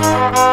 Música